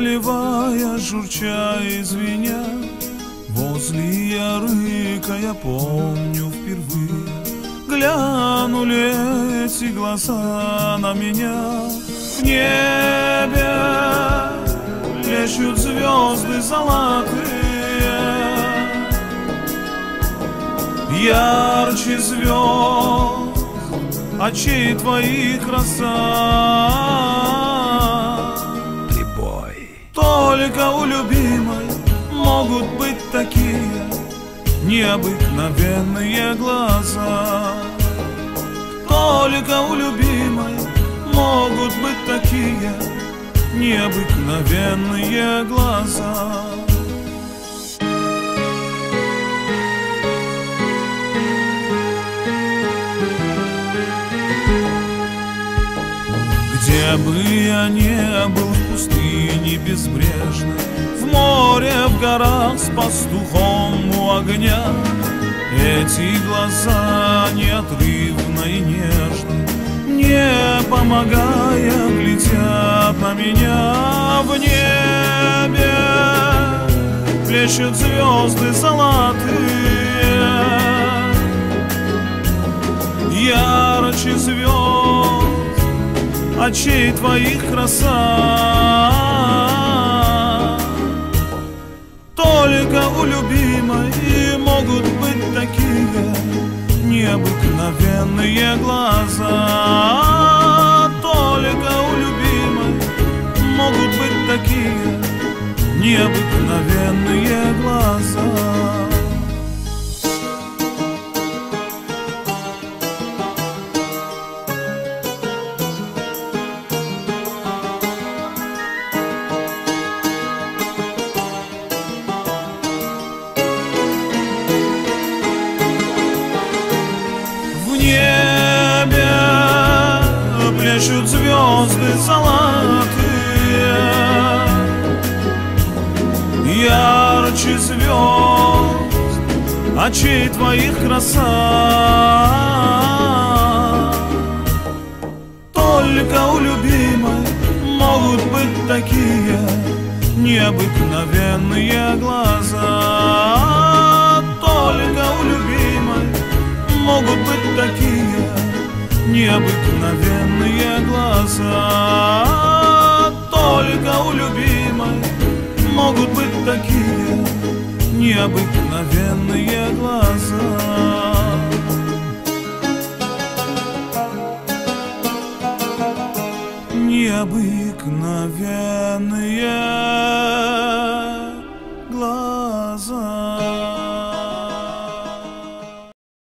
Переливая, журча и звеня. Возле ярыка я помню впервые. Глянули эти глаза на меня. В небе плещут звезды золотые. Ярче звезд очей твоих краса быть такие необыкновенные глаза. Только у любимой могут быть такие необыкновенные глаза. Где бы я не был в пустыне безбрежной, горах с пастухом у огня, Эти глаза неотрывно и нежно, Не помогая, глядят на меня в небе. Плещут звезды золотые, Ярче звезд очей твоих краса необыкновенные глаза. Только у любимой могут быть такие необыкновенные глаза плещут звезды золотые. Ярче звезд очей твоих краса. Только у любимой могут быть такие необыкновенные глаза. Только у любимой могут быть такие необыкновенные глаза Только у любимой могут быть такие необыкновенные глаза. Необыкновенные